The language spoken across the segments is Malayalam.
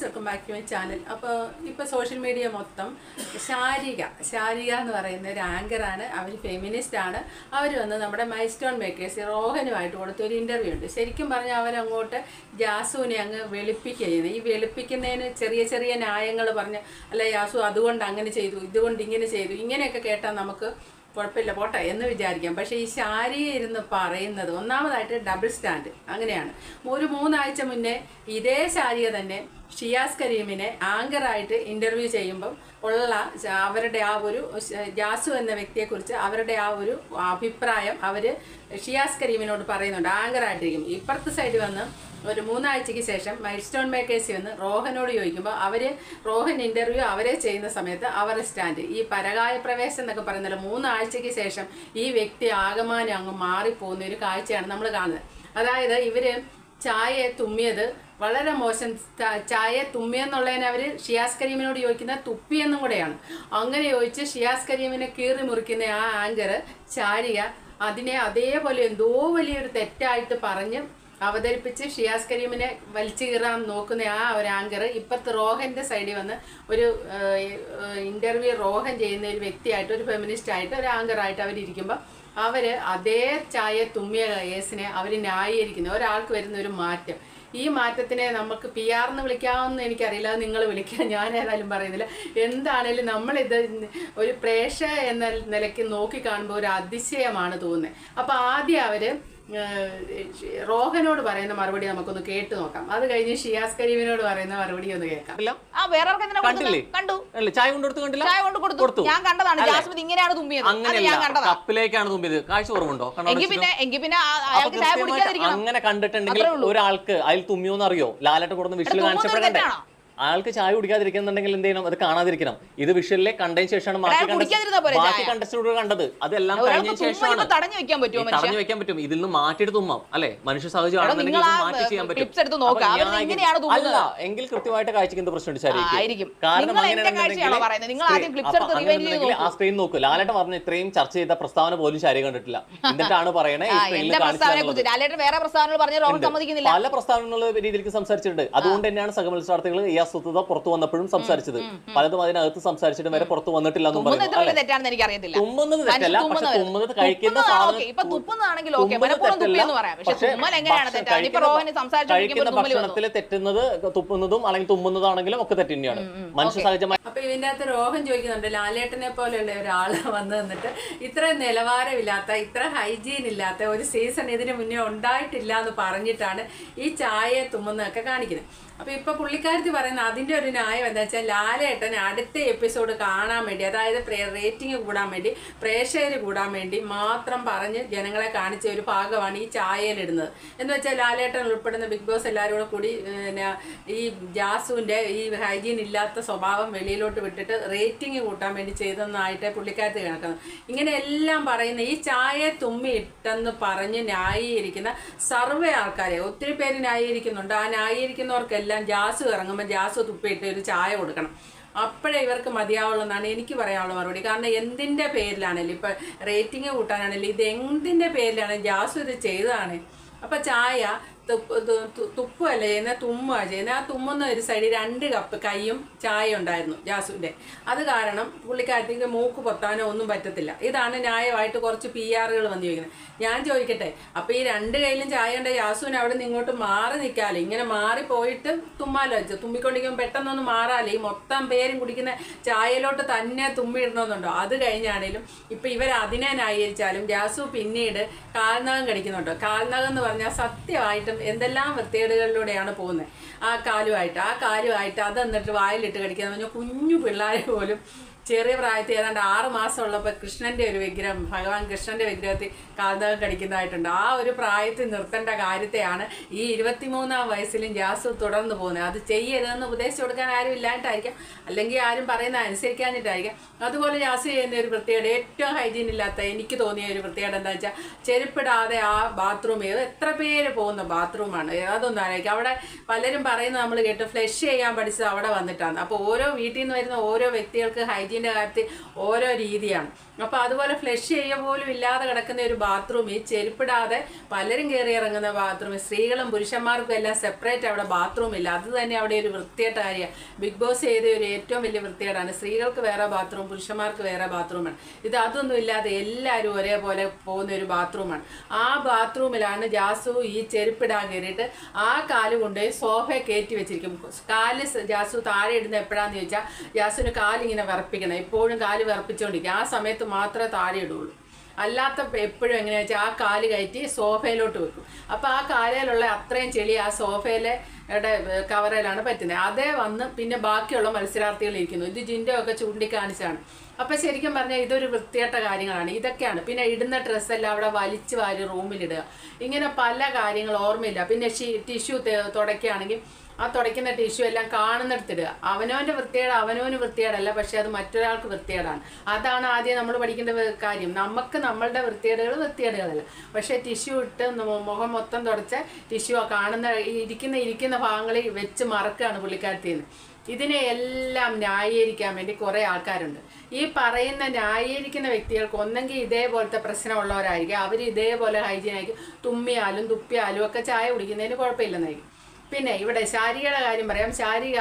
Welcome back to my channel അപ്പോൾ ഇപ്പോൾ സോഷ്യൽ മീഡിയ മൊത്തം ശാരിക ശാരിക എന്ന് പറയുന്ന ഒരു ആങ്കറാണ് അവർ ആണ്. അവർ വന്ന് നമ്മുടെ മൈ സ്റ്റോൺ മേക്കേഴ്സ് റോഹനുമായിട്ട് കൊടുത്ത ഒരു ഇന്റർവ്യൂ ഉണ്ട്. ശരിക്കും പറഞ്ഞാൽ അവരങ്ങോട്ട് ജാസുവിനെ അങ്ങ് വെളുപ്പിക്കുക ഈ വെളുപ്പിക്കുന്നതിന് ചെറിയ ചെറിയ ന്യായങ്ങൾ പറഞ്ഞ് അല്ല ജാസു അതുകൊണ്ട് അങ്ങനെ ചെയ്തു ഇതുകൊണ്ട് ഇങ്ങനെ ചെയ്തു ഇങ്ങനെയൊക്കെ കേട്ടാൽ നമുക്ക് കുഴപ്പമില്ല പോട്ടെ എന്ന് വിചാരിക്കാം. പക്ഷേ ഈ ശാരിക ഇരുന്ന് പറയുന്നത് ഒന്നാമതായിട്ട് ഡബിൾ സ്റ്റാൻഡ് അങ്ങനെയാണ്. ഒരു മൂന്നാഴ്ച മുന്നേ ഇതേ ശാരിക തന്നെ ഷിയാസ് കരീമിനെ ആങ്കറായിട്ട് ഇന്റർവ്യൂ ചെയ്യുമ്പം ഉള്ള അവരുടെ ആ ഒരു ജാസു എന്ന വ്യക്തിയെക്കുറിച്ച് അവരുടെ ആ ഒരു അഭിപ്രായം അവർ ഷിയാസ് കരീമിനോട് പറയുന്നുണ്ട്. ആങ്കറായിട്ടിരിക്കും. ഇപ്പുറത്തെ സൈഡ് വന്ന് ഒരു മൂന്നാഴ്ചയ്ക്ക് ശേഷം മൈൽ സ്റ്റോൺ മേക്കേഴ്സ് വന്ന് റോഹനോട് ചോദിക്കുമ്പോൾ അവർ റോഹൻ ഇന്റർവ്യൂ അവരെ ചെയ്യുന്ന സമയത്ത് അവരുടെ സ്റ്റാൻഡ് ഈ പരകായ പ്രവേശം എന്നൊക്കെ പറയുന്നില്ല മൂന്നാഴ്ചയ്ക്ക് ശേഷം ഈ വ്യക്തി ആകമാനം അങ്ങ് മാറിപ്പോകുന്ന ഒരു കാഴ്ചയാണ് നമ്മൾ കാണുന്നത്. അതായത് ഇവർ ചായയെ തുമ്മിയത് വളരെ മോശം. ചായ തുമ്മിയെന്നുള്ളതിന് അവർ ഷിയാസ് കരീമിനോട് ചോദിക്കുന്ന തുപ്പിയെന്നും കൂടെയാണ്. അങ്ങനെ ചോദിച്ച് ഷിയാസ് കരീമിനെ കീറി മുറിക്കുന്ന ആ ആങ്കർ ചാരിക അതിനെ അതേപോലെ എന്തോ വലിയൊരു തെറ്റായിട്ട് പറഞ്ഞ് അവതരിപ്പിച്ച് ഷിയാസ് കരീമിനെ വലിച്ചു കീറാൻ നോക്കുന്ന ആ ഒരു ആങ്കർ ഇപ്പത്തെ റോഹന്റെ സൈഡിൽ വന്ന് ഒരു ഇന്റർവ്യൂ റോഹൻ ചെയ്യുന്ന ഒരു വ്യക്തിയായിട്ട് ഒരു ഫെമിനിസ്റ്റ് ആയിട്ട് ഒരു ആങ്കറായിട്ട് അവരിയ്ക്കുമ്പോൾ അവർ അതേ ചായ തുമ്മിയ കേസിനെ അവർ ന്യായീകരിക്കുന്നു ഒരാൾക്ക് വരുന്ന ഒരു മാറ്റം. ഈ മാറ്റത്തിനെ നമുക്ക് പി ആർ എന്ന് വിളിക്കാമെന്ന് എനിക്കറിയില്ല. അത് നിങ്ങൾ വിളിക്കുക ഞാൻ ഏതായാലും പറയുന്നില്ല. എന്താണേലും നമ്മളിത് ഒരു പ്രേക്ഷക എന്ന നിലയ്ക്ക് നോക്കി കാണുമ്പോൾ ഒരു അതിശയമാണ് തോന്നുന്നത് അപ്പോൾ ആദ്യം ഏഹ്, റോഹനോട് പറയുന്ന മറുപടി നമുക്കൊന്ന് കേട്ട് നോക്കാം. അത് കഴിഞ്ഞ് ഷിയാസ് കരീമിനോട് പറയുന്ന മറുപടി ഒന്ന് കേൾക്കാം. കണ്ടില്ല? ആ വേറെ എന്തിനാ കണ്ടില്ലേ? കണ്ടു. ചായ കണ്ടില്ല? ചായ കൊണ്ട് കൊടുത്തു. ഞാൻ കണ്ടതാണ്. ജാസ്മിൻ ഇങ്ങനെയാണ് തുമ്പിയത്. അത് അങ്ങനെയല്ല. ഞാൻ കണ്ടതാണ്. കപ്പിലേക്കാണ് തുമ്പിയത്. കാഴ്ച കുറവുണ്ടോ കണ്ണട എങ്കിൽ പിന്നെ എങ്കിൽ പിന്നെ അയാൾക്ക് ചായ കുടിക്കാതിരിക്കണം. അങ്ങനെ കണ്ടിട്ടുണ്ടെങ്കിൽ. ഒരാൾക്ക് അതിൽ തുമ്മിയോന്ന് അറിയോ ലാലട്ട് കൊടുന്ന് വിഷയം കാണിച്ചപ്പോഴേ അയാൾക്ക് ചായ കുടിക്കാതിരിക്കുന്നുണ്ടെങ്കിൽ എന്ത് ചെയ്യണം? അത് കാണാതിരിക്കണം. ഇത് വിഷലിലെ കണ്ടതിന് ശേഷമാണ് ബാക്കി? കണ്ടസ്റ്റോട് കണ്ടത്. അതെല്ലാം കഴിഞ്ഞ ശേഷമാണ്. തടഞ്ഞു വെക്കാൻ പറ്റും മനുഷ്യ? തടഞ്ഞു വെക്കാൻ പറ്റും. ഇതിൽ നിന്ന് മാറ്റിയിട്ട് തുമ്മാം. അല്ലെ? മനുഷ്യ സാഹചര്യം മാറ്റി ചെയ്യാൻ പറ്റും. അല്ല എങ്കിൽ കൃത്യമായിട്ട് കാഴ്ചക്ക് എന്ത് പ്രശ്നം കാരണം അങ്ങനെ ആ. സ്ക്രീൻ നോക്കൂ. ലാലേട്ടൻ പറഞ്ഞ ഇത്രയും ചർച്ച ചെയ്ത പ്രസ്താവന പോലും ശരി കണ്ടിട്ടില്ല. എന്നിട്ടാണ് പറയണേ ഈ ആ, സ്ക്രീനിൽ എന്റെ പ്രസ്താവനയെ കുറിച്ച്. ലാലേട്ടൻ വേറെ പ്രസ്താവനകൾ പറഞ്ഞ സമ്മതിക്കുന്നില്ല. പല പ്രസ്താവനകളുടെ രീതിയിലേക്ക് സംസാരിച്ചിട്ടുണ്ട്. അതുകൊണ്ട് തന്നെയാണ് സഹമത്സരാർത്ഥികൾ അസ്വസ്ഥത പുറത്തു വന്നപ്പോഴും സംസാരിച്ചത്. പലതും അതിനകത്ത് സംസാരിച്ചിട്ട് വരെ പുറത്തു വന്നിട്ടില്ല എന്നും പറയുന്നത് തുമ്മുന്നത് തെറ്റല്ല പക്ഷെ തുമ്മുന്നത് കഴിക്കുന്ന ഭക്ഷണത്തിൽ തെറ്റുന്നത് തുപ്പുന്നതും അല്ലെങ്കിൽ തുമ്മുന്നതാണെങ്കിലും ഒക്കെ തെറ്റ് തന്നെയാണ് മനുഷ്യ സഹജമായി അപ്പൊ ഇതിന്റെ അകത്ത് രോഹൻ ചോദിക്കുന്നുണ്ട് ലാലേട്ടനെ പോലെയുള്ള ഒരാൾ വന്നു നിന്നിട്ട് ഇത്ര നിലവാരമില്ലാത്ത ഇത്ര ഹൈജീൻ ഇല്ലാത്ത ഒരു സീസൺ ഇതിന് മുന്നേ ഉണ്ടായിട്ടില്ല എന്ന് പറഞ്ഞിട്ടാണ് ഈ ചായ തുമ്മുന്നതൊക്കെ കാണിക്കുന്നത്. അപ്പൊ ഇപ്പൊ പുള്ളിക്കാരത്തി പറയുന്ന അതിന്റെ ഒരു ന്യായം എന്താ വെച്ചാൽ ലാലേട്ടൻ അടുത്ത എപ്പിസോഡ് കാണാൻ വേണ്ടി അതായത് റേറ്റിംഗ് കൂടാൻ വേണ്ടി പ്രേക്ഷകര് കൂടാൻ വേണ്ടി മാത്രം പറഞ്ഞ് ജനങ്ങളെ കാണിച്ച ഒരു ഭാഗമാണ് ഈ ചായയിലിടുന്നത് എന്ന് വെച്ചാൽ ലാലേട്ടൻ ഉൾപ്പെടുന്ന ബിഗ് ബോസ് എല്ലാവരും കൂടെ കൂടി പിന്നെ ഈ ജാസുവിന്റെ ഈ ഹൈജീൻ ഇല്ലാത്ത സ്വഭാവം വെളിയിലോട്ട് വിട്ടിട്ട് റേറ്റിംഗ് കൂട്ടാൻ വേണ്ടി ചെയ്തെന്നായിട്ട് പുള്ളിക്കാരത്തി കിടക്കുന്നത് ഇങ്ങനെ എല്ലാം പറയുന്ന ഈ ചായ തുമ്മി ഇട്ടെന്ന് പറഞ്ഞ് ന്യായീകരിക്കുന്ന സർവേ ആൾക്കാരെ ഒത്തിരി പേര് ന്യായീകരിക്കുന്നുണ്ട്. ആ ന്യായീകരിക്കുന്നവർക്കെല്ലാം ഗ്യാസ് ഇറങ്ങുമ്പോൾ ഗ്യാസ് തുപ്പിയിട്ട് ഒരു ചായ കൊടുക്കണം. അപ്പോഴേ ഇവർക്ക് മതിയാവുള്ളൂ എന്നാണ് എനിക്ക് പറയാനുള്ള മറുപടി. കാരണം എന്തിന്റെ പേരിലാണെങ്കിലും ഇപ്പം റേറ്റിംഗ് കൂട്ടാനാണെങ്കിലും ഇത് എന്തിന്റെ പേരിലാണ് ഗ്യാസ് ഇത് ചെയ്തതാണ്? അപ്പം ചായ തുപ്പ് തു- തു- ചെയ്യുന്നത് തുമ്മുക ചെയ്യുന്നത് ആ തുമ്മുന്ന ഒരു സൈഡിൽ രണ്ട് കപ്പ് കൈയും ചായ ഉണ്ടായിരുന്നു ജാസുവിന്റെ. അത് കാരണം പുള്ളിക്കാരത്തേക്ക് മൂക്ക് പൊത്താനോ ഒന്നും പറ്റത്തില്ല. ഇതാണ് ന്യായമായിട്ട് കുറച്ച് പി ആറുകൾ വന്നു ചോദിക്കുന്നത്. ഞാൻ ചോദിക്കട്ടെ അപ്പോൾ ഈ രണ്ട് കയ്യിലും ചായ ഉണ്ട് ജാസുവിന് അവിടെ നിന്ന് ഇങ്ങോട്ട് മാറി നിൽക്കാമല്ലോ ഇങ്ങനെ മാറി പോയിട്ട് തുമ്മാലോ? വെച്ചു തുമ്മിക്കൊണ്ടിരിക്കുമ്പോൾ പെട്ടെന്നൊന്ന് മാറാലോ? ഈ മൊത്തം പേരും കുടിക്കുന്ന ചായയിലോട്ട് തന്നെ തുമ്മിയിടണമെന്നുണ്ടോ അത് കഴിഞ്ഞാണേലും ഇപ്പം ഇവർ അതിനെ ന്യായീകരിച്ചാലും ജാസു പിന്നീട് കാൽനകം കടിക്കുന്നുണ്ടോ? കാൽനകം എന്ന് പറഞ്ഞാൽ സത്യമായിട്ടും എന്തെല്ലാം വൃത്തികേടുകളിലൂടെയാണ് പോകുന്നത്? ആ കാലുമായിട്ട് ആ കാലുമായിട്ട് അത് എന്നിട്ട് വായിലിട്ട് കടിക്കുക എന്ന് പറഞ്ഞാൽ കുഞ്ഞു പിള്ളേരെ പോലും ചെറിയ പ്രായത്തിൽ ഏതാണ്ട് ആറ് മാസം ഉള്ളപ്പോൾ കൃഷ്ണന്റെ ഒരു വിഗ്രഹം ഭഗവാൻ കൃഷ്ണന്റെ വിഗ്രഹത്തിൽ കാന്തകം കടിക്കുന്നതായിട്ടുണ്ട്. ആ ഒരു പ്രായത്തിൽ നിർത്തേണ്ട കാര്യത്തെയാണ് ഈ ഇരുപത്തിമൂന്നാം വയസ്സിലും ജാസു തുടർന്ന് പോകുന്നത്. അത് ചെയ്യരുതെന്ന് ഉപദേശിച്ചു കൊടുക്കാൻ ആരും ഇല്ലാണ്ടായിരിക്കാം അല്ലെങ്കിൽ ആരും പറയുന്ന അനുസരിക്കാഞ്ഞിട്ടായിരിക്കാം. അതുപോലെ ജാസു ചെയ്യുന്ന ഒരു പ്രത്യേകത ഏറ്റവും ഹൈജീൻ ഇല്ലാത്ത എനിക്ക് തോന്നിയ ഒരു പ്രത്യേകത എന്താ വെച്ചാൽ ചെരുപ്പിടാതെ ആ ബാത്റൂം ഏത് എത്ര പേര് പോകുന്ന ബാത്റൂമാണ് അതൊന്നും ആലോചിക്കാം. അവിടെ പലരും പറയുന്നത് നമ്മൾ കേട്ട് ഫ്ലഷ് ചെയ്യാൻ പഠിച്ചത് അവിടെ വന്നിട്ടാണ് അപ്പോൾ ഓരോ വീട്ടിൽ നിന്ന് വരുന്ന ഓരോ വ്യക്തികൾക്ക് ഹൈജീൻ ഹൈജീന്റെ കാര്യത്തിൽ ഓരോ രീതിയാണ്. അപ്പോൾ അതുപോലെ ഫ്ലഷ് ചെയ്യുക പോലും ഇല്ലാതെ കിടക്കുന്ന ഒരു ബാത്റൂം ഈ ചെരുപ്പിടാതെ പലരും കയറി ഇറങ്ങുന്ന ബാത്റൂം സ്ത്രീകളും പുരുഷന്മാർക്കും എല്ലാം സെപ്പറേറ്റ് അവിടെ ബാത്റൂം ഇല്ല. അത് തന്നെ അവിടെ ഒരു വൃത്തിയായിട്ട് കാര്യമാണ് ബിഗ് ബോസ് ചെയ്ത ഒരു ഏറ്റവും വലിയ വൃത്തികേടാണ്. സ്ത്രീകൾക്ക് വേറെ ബാത്റൂം പുരുഷന്മാർക്ക് വേറെ ബാത്റൂമാണ് ഇത് അതൊന്നും ഇല്ലാതെ എല്ലാവരും ഒരേപോലെ പോകുന്ന ഒരു ബാത്റൂമാണ് ആ ബാത്റൂമിലാണ് ജാസു ഈ ചെരുപ്പിടാൻ കയറിയിട്ട് ആ കാൽ കൊണ്ടുപോയി സോഫ കയറ്റി വെച്ചിരിക്കും. കാൽ ജാസു താഴെ ഇടുന്ന എപ്പോഴാന്ന് ചോദിച്ചാൽ ജാസുവിന് കാലിങ്ങനെ വിറപ്പിക്കണം എപ്പോഴും കാൽ വിറപ്പിച്ചുകൊണ്ടിരിക്കുക ആ സമയത്ത് മാത്രമേ താഴെ ഇടുള്ളൂ. അല്ലാത്ത എപ്പോഴും എങ്ങനെയാ വെച്ചാൽ ആ കാൽ കയറ്റി സോഫയിലോട്ട് വെക്കും. അപ്പോൾ ആ കാലയിലുള്ള അത്രയും ചെളി ആ സോഫയിലെ കവറയിലാണ് പറ്റുന്നത്. അതേ വന്ന് പിന്നെ ബാക്കിയുള്ള മത്സരാർത്ഥികൾ ഇരിക്കുന്നു. ഇത് ജിന്റെ ഒക്കെ ചൂണ്ടിക്കാണിച്ചാണ് അപ്പം ശരിക്കും പറഞ്ഞാൽ ഇതൊരു വൃത്തികെട്ട കാര്യങ്ങളാണ്. ഇതൊക്കെയാണ്. പിന്നെ ഇടുന്ന ഡ്രസ്സെല്ലാം അവിടെ വലിച്ചു വാരി റൂമിലിടുക. ഇങ്ങനെ പല കാര്യങ്ങൾ ഓർമ്മയില്ല. പിന്നെ ടിഷ്യൂ തുടയ്ക്കുകയാണെങ്കിൽ ആ തുടയ്ക്കുന്ന ടിഷ്യൂ എല്ലാം കാണുന്നിടത്തിടുക. അവനവന്റെ വൃത്തികേട് അവനവന് വൃത്തികേടല്ല പക്ഷെ അത് മറ്റൊരാൾക്ക് വൃത്തികേടാണ്. അതാണ് ആദ്യം നമ്മൾ പഠിക്കേണ്ട കാര്യം. നമുക്ക് നമ്മളുടെ വൃത്തികേടുകൾ വൃത്തികേടുകളല്ല. പക്ഷേ ടിഷ്യൂ ഇട്ട് മുഖം മൊത്തം തുടച്ച ടിഷ്യൂ കാണുന്ന ഇരിക്കുന്ന ഇരിക്കുന്ന ഭാഗങ്ങളിൽ വെച്ച് മറക്കുകയാണ് പുള്ളിക്കാരത്തിന്ന്. ഇതിനെ എല്ലാം ന്യായീകരിക്കാൻ വേണ്ടി കുറേ ആൾക്കാരുണ്ട്. ഈ പറയുന്ന ന്യായീകരിക്കുന്ന വ്യക്തികൾക്ക് ഒന്നെങ്കിൽ ഇതേപോലത്തെ പ്രശ്നമുള്ളവരായിരിക്കും. അവർ ഇതേപോലെ ഹൈജീനായിരിക്കും തുമ്മിയാലും തുപ്പിയാലും ഒക്കെ ചായ കുടിക്കുന്നതിന് കുഴപ്പമില്ലെന്നായിരിക്കും. പിന്നെ ഇവിടെ ശാരികയുടെ കാര്യം പറയാം. ശാരിക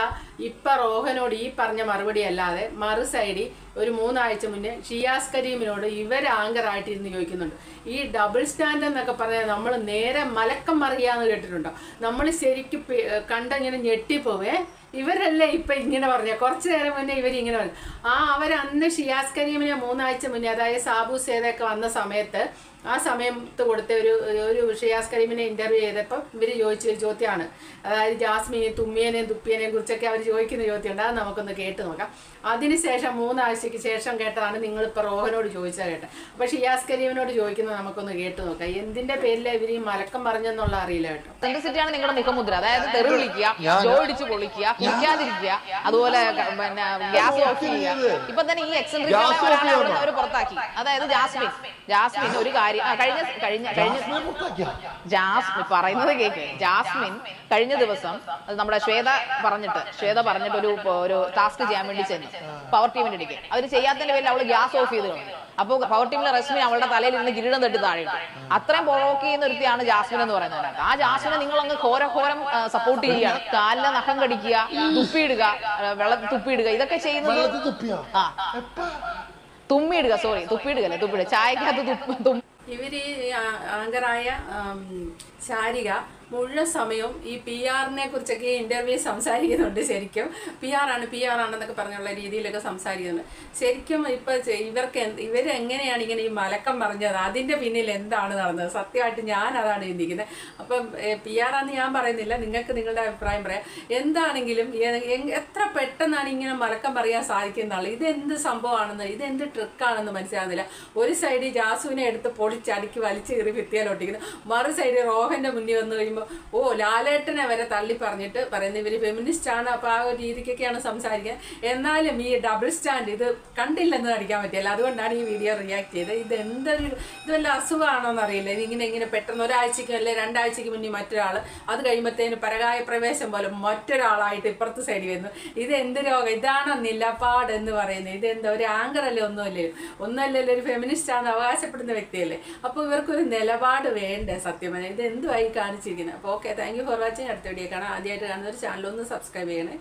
ഇപ്പൊ റോഹനോട് ഈ പറഞ്ഞ മറുപടി അല്ലാതെ മറു സൈഡിൽ ഒരു മൂന്നാഴ്ച മുന്നേ ഷിയാസ് കരീമിനോട് ഇവർ ആങ്കറായിട്ടിരുന്ന് ചോദിക്കുന്നുണ്ട്. ഈ ഡബിൾ സ്റ്റാൻഡ് എന്നൊക്കെ പറഞ്ഞാൽ നമ്മൾ നേരെ മലക്കം മറിയാന്ന് കേട്ടിട്ടുണ്ടോ? നമ്മൾ ശരിക്കും കണ്ടങ്ങനെ ഞെട്ടിപ്പോവേ. ഇവരല്ലേ ഇപ്പൊ ഇങ്ങനെ പറഞ്ഞ? കുറച്ചു നേരം മുന്നേ ഇവർ ഇങ്ങനെ പറഞ്ഞു. ആ അവർ അന്ന് ഷിയാസ് കരീമിനെ മൂന്നാഴ്ച മുന്നേ അതായത് സാബു സേതൊക്കെ വന്ന സമയത്ത് ആ സമയത്ത് കൊടുത്ത ഒരു ഒരു ഷിയാസ് കരീമിനെ ഇന്റർവ്യൂ ചെയ്തപ്പോൾ ഇവർ ചോദിച്ച ഒരു ചോദ്യമാണ്. അതായത് ജാസ്മിനെ തുമ്മിയനെയും തുപ്പിയനെയും കുറിച്ചൊക്കെ അവർ ചോദിക്കുന്ന ചോദ്യമുണ്ട്. അത് നമുക്കൊന്ന് കേട്ട് നോക്കാം. അതിനുശേഷം മൂന്നാഴ്ചയ്ക്ക് ശേഷം കേട്ടതാണ് നിങ്ങൾ ഇപ്പൊ റോഹനോട് ചോദിച്ചാൽ കേട്ടത്. അപ്പോൾ ഷിയാസ് കരീമിനോട് ചോദിക്കുന്നത് നമുക്കൊന്ന് കേട്ട് നോക്കാം. എന്തിന്റെ പേരിലാണ് ഇവർ ഈ മലക്കം പറഞ്ഞെന്നുള്ള അറിയില്ല കേട്ടോ. നിങ്ങളുടെ മുഖമുദ്ര. അതായത് തെറി വിളിക്കുക ജോയിടിച്ച് പൊളിക്കുക കുടിക്കാതിരിക്കുക അതുപോലെ പിന്നെ ഗ്യാസ് ഓഫ് ചെയ്യുക. ഇപ്പൊ തന്നെ ഈ ഒരാളെ അവിടെ അവർ പുറത്താക്കി. അതായത് ജാസ്മിൻ. ജാസ്മിൻ ഒരു കാര്യം കഴിഞ്ഞ കഴിഞ്ഞ കഴിഞ്ഞ ജാസ്മിൻ പറയുന്നത് കേക്ക്. ജാസ്മിൻ കഴിഞ്ഞ ദിവസം നമ്മുടെ ശ്വേത പറഞ്ഞിട്ട് ശ്വേത പറഞ്ഞിട്ട് ഒരു ഒരു ടാസ്ക് ചെയ്യാൻ വേണ്ടി ചെന്നു. പവർ ടീമിന്റെ ഇടയ്ക്ക് അവർ ചെയ്യാത്തതിന്റെ പേരിൽ അവൾ ഗ്യാസ് ഓഫ് ചെയ്ത് കളഞ്ഞു അപ്പോൾ പവർ ടീമിലെ റശ്മി അവളുടെ തലയിൽ ഇരുന്ന് കിരീടം തട്ടി താഴെ അത്രയും പ്രൊവോക്ക് ചെയ്യുന്ന ഒരുത്തിയാണ് ജാസ്മിൻ എന്ന് പറയുന്നത് ആ ജാസ്മിനെ നിങ്ങൾ അങ്ങ് ഘോരഘോരം സപ്പോർട്ട് ചെയ്യുകയാണ് കാലിലെ നഖം കടിക്കുക തുപ്പിയിടുക വെള്ളത്തിൽ തുപ്പിയിടുക. ഇതൊക്കെ ചെയ്യുന്നത് തുപ്പിയോ? ആ. തുമ്മിയിടുക സോറി തുപ്പിയിടുകയല്ലേ തുപ്പിയിടുക. ചായക്കകത്ത് തുപ്പി ആ- ആങ്കറായ ശാരിക മുഴുവൻ സമയവും ഈ പി ആറിനെ കുറിച്ചൊക്കെ ഇന്റർവ്യൂ സംസാരിക്കുന്നുണ്ട് ശരിക്കും. പി ആർ ആണ് പി ആണെന്നൊക്കെ പറഞ്ഞുള്ള രീതിയിലൊക്കെ സംസാരിക്കുന്നുണ്ട്. ശരിക്കും ഇപ്പൊ ഇവർക്ക് ഇവരെങ്ങനെയാണ് ഇങ്ങനെ ഈ മലക്കം പറഞ്ഞത്? അതിന്റെ പിന്നിൽ എന്താണ് നടന്നത്? സത്യമായിട്ട് ഞാൻ അതാണ് ചിന്തിക്കുന്നത്. അപ്പം പി ആർ ആണെന്ന് ഞാൻ പറയുന്നില്ല. നിങ്ങൾക്ക് നിങ്ങളുടെ അഭിപ്രായം പറയാം. എന്താണെങ്കിലും എത്ര പെട്ടെന്നാണ് ഇങ്ങനെ മലക്കം പറയാൻ സാധിക്കുന്നതാണ് ഇത് എന്ത് സംഭവമാണെന്ന് ഇത് എന്ത് ട്രിക്കാണെന്ന് മനസ്സിലാകുന്നില്ല. ഒരു സൈഡിൽ ജാസുവിനെ എടുത്ത് പൊളിച്ചടുക്കി വലിച്ചു കയറി ഭിത്തിയാലോട്ടിക്കുന്നു. മറു സൈഡിൽ റോഹന്റെ മുന്നിൽ വന്നു കഴിയുമ്പോൾ ഓ ലാലേട്ടനെ വരെ തള്ളി പറഞ്ഞിട്ട് പറയുന്നത് ഇവർ ഫെമിനിസ്റ്റ് ആണ്. അപ്പൊ ആ ഒരു രീതിക്കൊക്കെയാണ് സംസാരിക്കുന്നത് എന്നാലും ഈ ഡബിൾ സ്റ്റാൻഡ് ഇത് കണ്ടില്ലെന്ന് നടിക്കാൻ പറ്റില്ല അതുകൊണ്ടാണ് ഈ വീഡിയോ റിയാക്ട് ചെയ്തത്. ഇത് എന്തൊരു ഇത് വല്ല അസുഖമാണോ എന്നറിയില്ല ഇതിങ്ങനെ ഇങ്ങനെ പെട്ടെന്ന് ഒരാഴ്ചയ്ക്ക് അല്ലെ രണ്ടാഴ്ചയ്ക്ക് മുന്നേ മറ്റൊരാൾ അത് കഴിയുമ്പോഴത്തേന് പരകായ പ്രവേശം പോലെ മറ്റൊരാളായിട്ട് ഇപ്പുറത്ത് സൈഡിൽ വരുന്നു. ഇത് എന്ത് രോഗം? ഇതാണ് നിലപാട് എന്ന് പറയുന്നത്. ഇത് എന്താ ഒരു ആങ്കർ അല്ലേ? ഒന്നുമല്ലേ? ഒന്നുമല്ലല്ലോ ഒരു ഫെമിനിസ്റ്റ് ആണ് അവകാശപ്പെടുന്ന വ്യക്തിയല്ലേ? അപ്പോൾ ഇവർക്കൊരു നിലപാട് വേണ്ടേ സത്യം ഇത് ഇത് എന്തുമായി കാണിച്ചിരിക്കുന്നത്? അപ്പോൾ okay thank you for watching അടുത്ത വീഡിയോ കാണാം. ആദ്യമായിട്ട് കാണുന്ന ഒരു ചാനൽ ഒന്ന് സബ്സ്ക്രൈബ് ചെയ്യണേ.